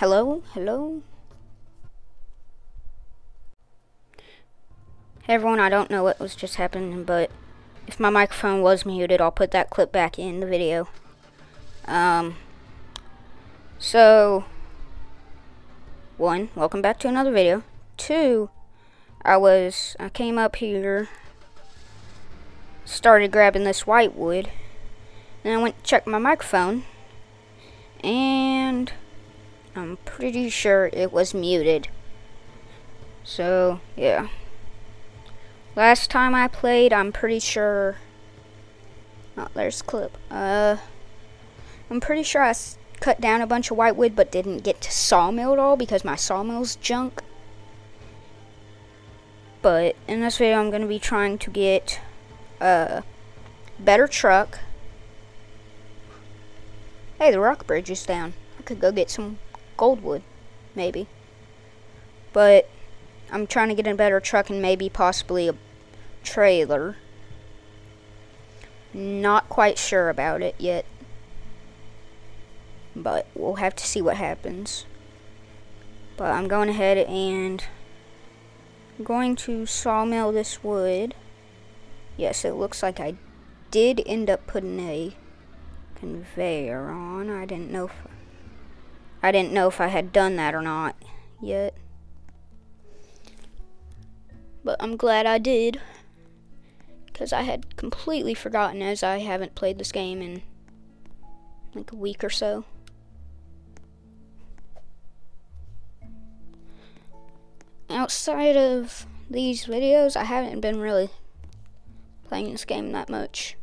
Hello? Hello? Hey everyone, I don't know what was just happening, but if my microphone was muted, I'll put that clip back in the video. Um, so, one, welcome back to another video. Two, I was, I came up here, started grabbing this white wood, then I went to check my microphone, and I'm pretty sure it was muted. So, yeah. Last time I played, I'm pretty sure... Oh, there's clip. Uh, I'm pretty sure I cut down a bunch of whitewood, but didn't get to sawmill at all because my sawmill's junk. But in this video, I'm going to be trying to get a better truck. Hey, the rock bridge is down. I could go get some goldwood, maybe. But I'm trying to get a better truck and maybe possibly a trailer. Not quite sure about it yet. But we'll have to see what happens. But I'm going ahead and going to sawmill this wood. Yes, it looks like I did end up putting a conveyor on. I didn't know if I didn't know if I had done that or not yet. But I'm glad I did. Because I had completely forgotten as I haven't played this game in like a week or so. Outside of these videos, I haven't been really playing this game that much.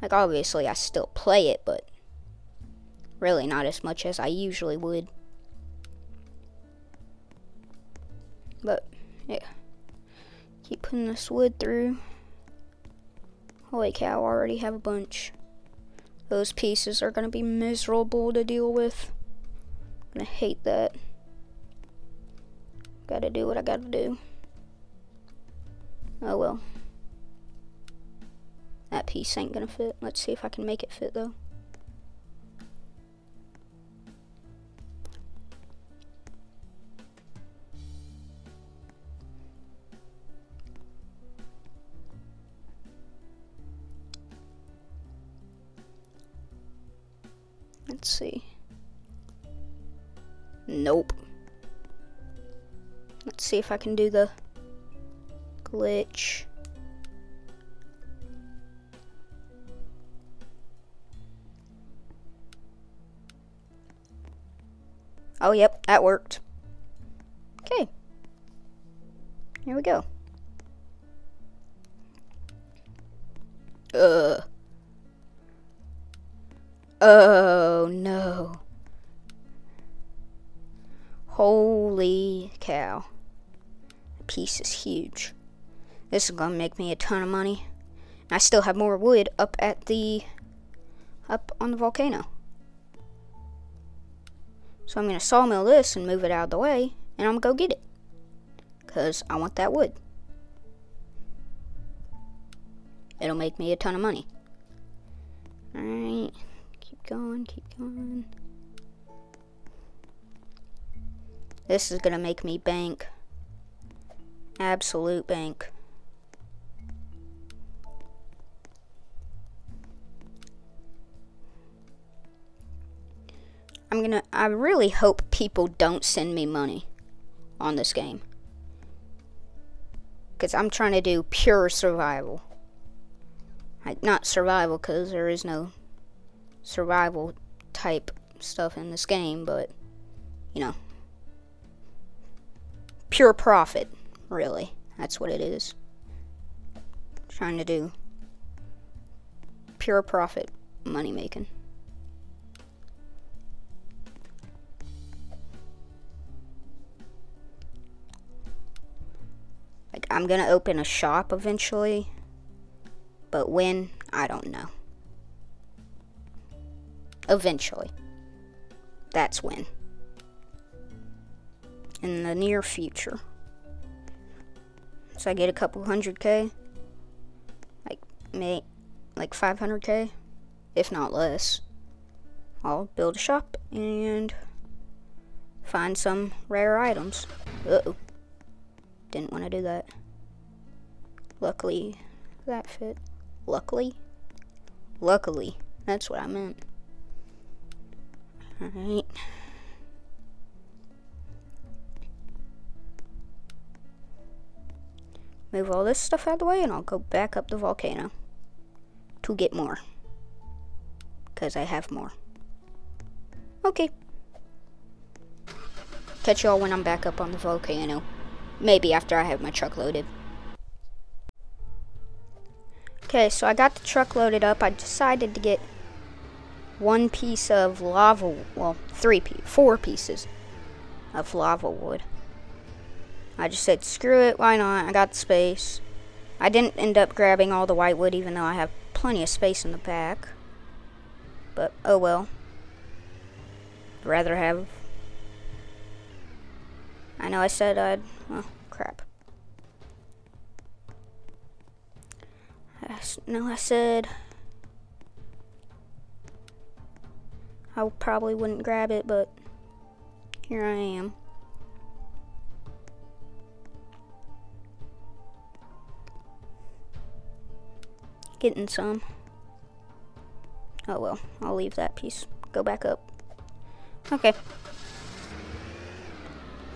Like, obviously, I still play it, but really not as much as I usually would. But, yeah. Keep putting this wood through. Holy cow, I already have a bunch. Those pieces are going to be miserable to deal with. I'm going to hate that. Gotta do what I gotta do. Oh well. That piece ain't gonna fit. Let's see if I can make it fit though. Nope. Let's see if I can do the glitch. Oh, yep, that worked. Okay. Here we go. Ugh. Oh, no. Holy cow. The piece is huge. This is going to make me a ton of money. And I still have more wood up at the... up on the volcano. So I'm to sawmill this and move it out of the way. And I'm to go get it. Because I want that wood. It'll make me a ton of money. Alright. Keep going, keep going. This is to make me bank. Absolute bank. I'm gonna, I really hope people don't send me money on this game. Because I'm trying to do pure survival. Like, not survival, because there is no survival type stuff in this game, but, you know, pure profit, really. That's what it is. Trying to do pure profit money making. Like, I'm to open a shop eventually, but when, I don't know. Eventually. That's when in the near future. So I get a couple hundred K, like make like 500 K, if not less. I'll build a shop and find some rare items. Uh-oh. Didn't want to do that. Luckily, that fit. Luckily? Luckily. That's what I meant. Alright. Move all this stuff out of the way and I'll go back up the volcano to get more. Because I have more. Okay. Catch y'all when I'm back up on the volcano. Maybe after I have my truck loaded. Okay, so I got the truck loaded up. I decided to get one piece of lava, well, three, four pieces of lava wood. I just said, screw it, why not? I got the space. I didn't end up grabbing all the white wood, even though I have plenty of space in the back. But, oh well. Rather have... I know I said I'd... Well, crap. No, I said I probably wouldn't grab it, but here I am. Getting some. Oh well, I'll leave that piece. Go back up. Okay.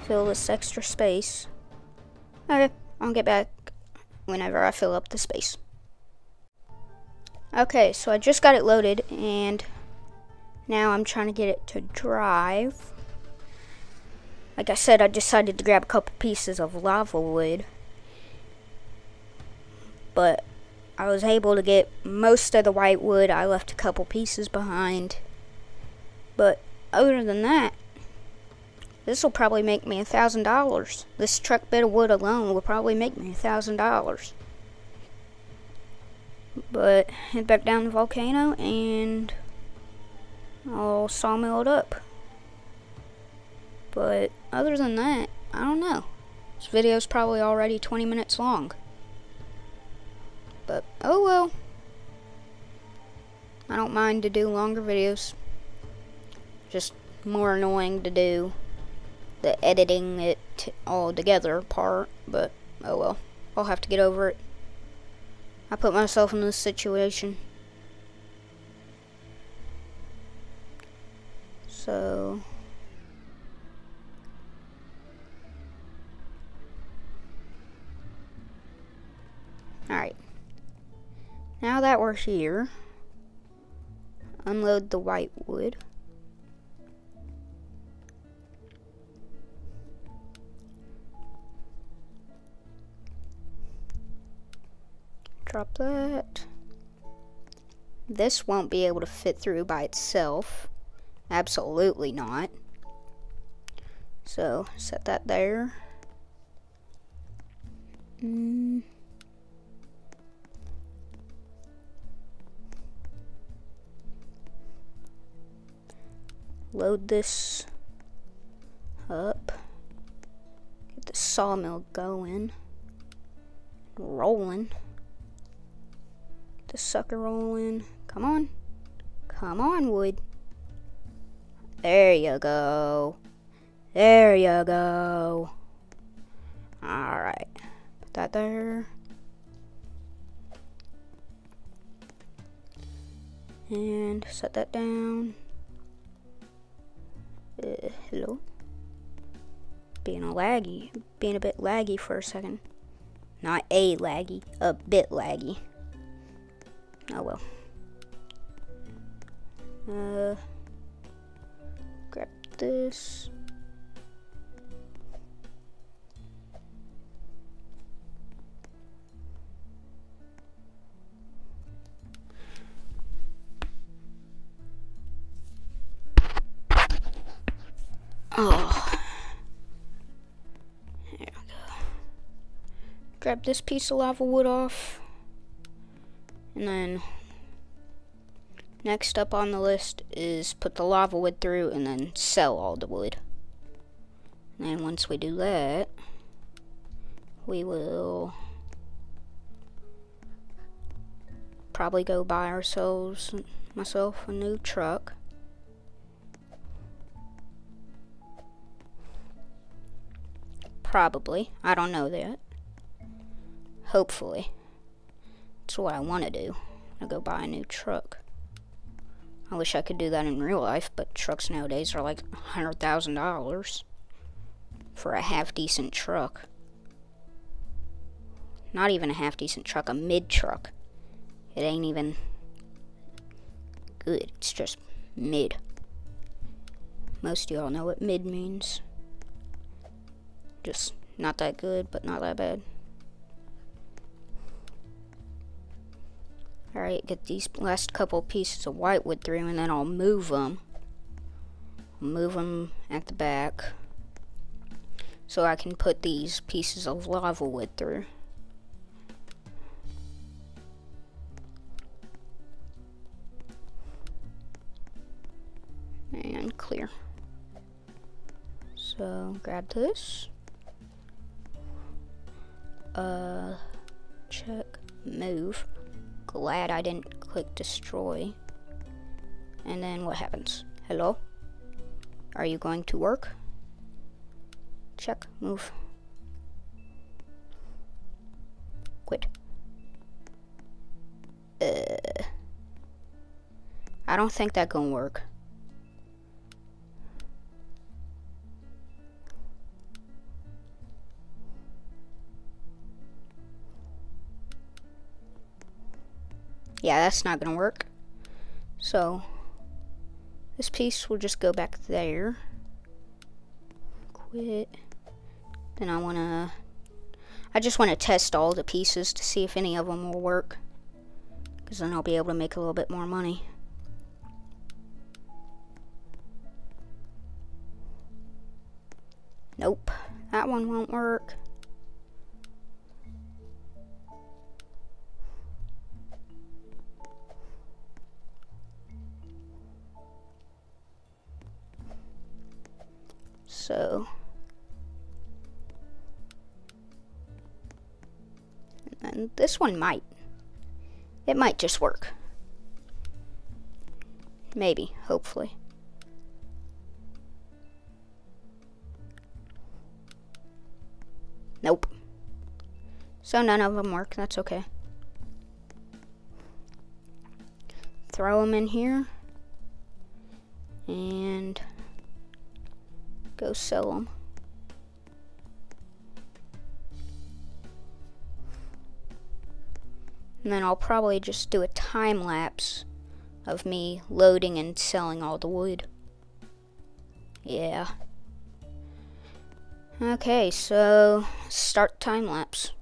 Fill this extra space. Okay, I'll get back whenever I fill up the space. Okay, so I just got it loaded and now I'm trying to get it to drive. Like I said, I decided to grab a couple pieces of lava wood. But I was able to get most of the white wood. I left a couple pieces behind. But other than that, this will probably make me a thousand dollars. This truck bed of wood alone will probably make me a thousand dollars. But head back down the volcano and I'll sawmill it up. But other than that, I don't know. This video is probably already 20 minutes long. But oh well. I don't mind to do longer videos. Just more annoying to do the editing it all together part, but oh well. I'll have to get over it. I put myself in this situation. So... Alright. Now that we're here, unload the white wood. Drop that. This won't be able to fit through by itself. Absolutely not. So, set that there. Mm. Load this up. Get the sawmill going. Rolling the sucker rolling. Come on. Come on, wood. There you go. There you go. Alright. Put that there. And set that down. Uh, hello? Being a laggy. Being a bit laggy for a second. Not a laggy. A bit laggy. Oh well. Uh, grab this. This piece of lava wood off. And then next up on the list is put the lava wood through and then sell all the wood. And once we do that, we will probably go buy ourselves, myself, a new truck. Probably. I don't know that. Hopefully. That's what I want to do. I go buy a new truck. I wish I could do that in real life, but trucks nowadays are like $100,000 for a half decent truck. Not even a half decent truck, a mid truck. It ain't even good, it's just mid. Most of y'all know what mid means. Just not that good, but not that bad. Alright, get these last couple pieces of whitewood through and then I'll move them. Move them at the back so I can put these pieces of lava wood through. And clear. So grab this. Uh, check, move. Glad I didn't click destroy. And then what happens? Hello? Are you going to work? Check, move. Quit. Uh, I don't think that gonna work. Yeah, that's not gonna work. So, this piece will just go back there. Quit. Then I wanna, I just wanna test all the pieces to see if any of them will work. Because then I'll be able to make a little bit more money. Nope, that one won't work. So, and this one might. It might just work. Maybe, hopefully. Nope. So none of them work, that's okay. Throw them in here. And go sell them. And then I'll probably just do a time lapse of me loading and selling all the wood. Yeah. Okay, so start time lapse.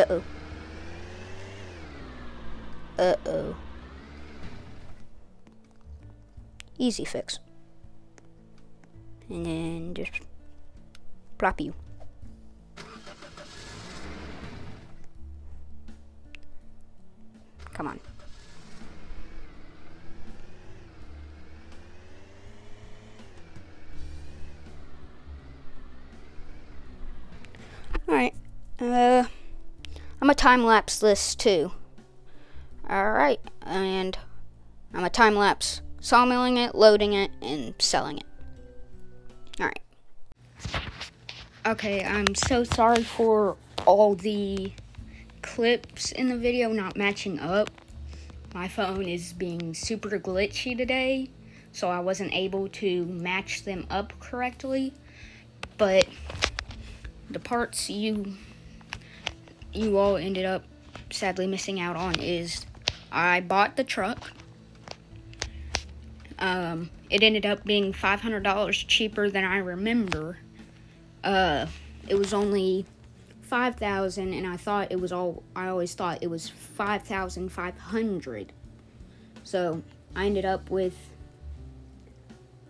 Uh-oh. Uh-oh. Easy fix. And then just plop you. A time lapse this too. Alright. And I'm a time lapse sawmilling it, loading it, and selling it. Alright. Okay, I'm so sorry for all the clips in the video not matching up. My phone is being super glitchy today, so I wasn't able to match them up correctly. But the parts you you all ended up sadly missing out on is I bought the truck. Um, it ended up being $500 cheaper than I remember. Uh, it was only 5000 and I thought it was all I always thought it was 5500 so I ended up with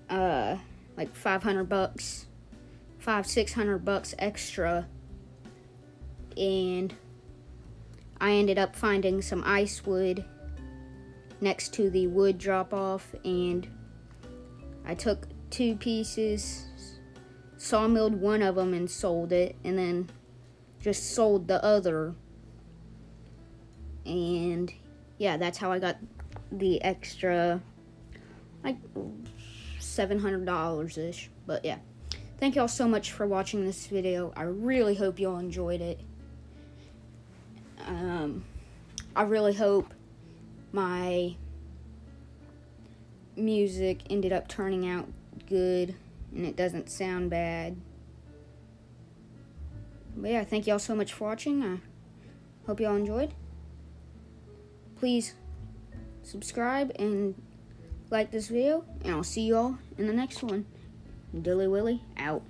uh like 500 bucks five six hundred bucks extra and I ended up finding some ice wood next to the wood drop off and I took two pieces sawmilled one of them and sold it and then just sold the other. And yeah, that's how I got the extra like $700 ish. But yeah, thank y'all so much for watching this video. I really hope y'all enjoyed it. Um, I really hope my music ended up turning out good and it doesn't sound bad. But yeah, thank y'all so much for watching. I hope y'all enjoyed. Please subscribe and like this video, and I'll see y'all in the next one. Dilly Willy out.